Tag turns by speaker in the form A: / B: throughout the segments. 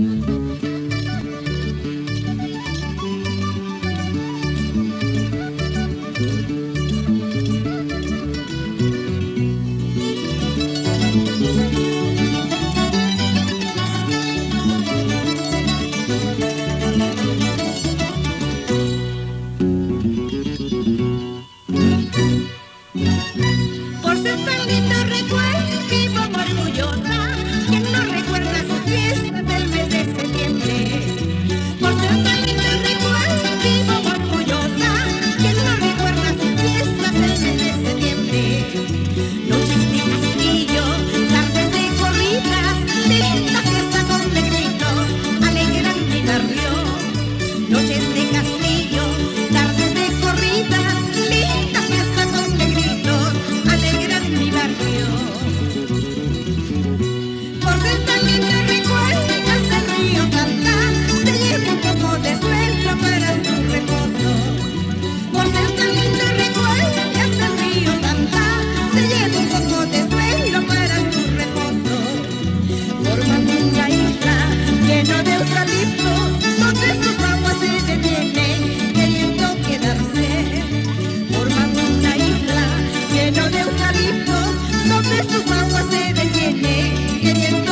A: Música Thank you. donde sus aguas se detienen,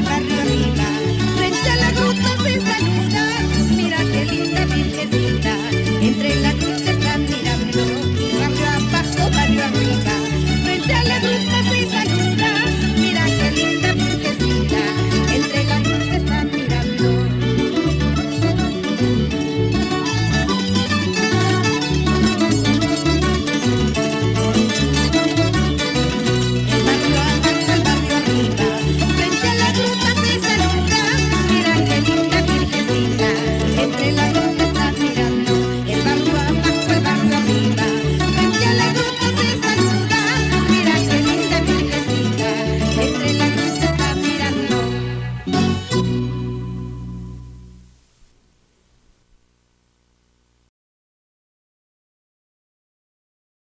A: al barrio.